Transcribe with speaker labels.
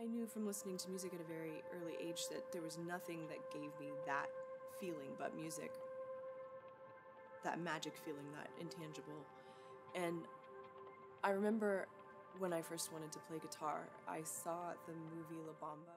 Speaker 1: I knew from listening to music at a very early age that there was nothing that gave me that feeling but music. That magic feeling, that intangible. And I remember when I first wanted to play guitar, I saw the movie La Bamba,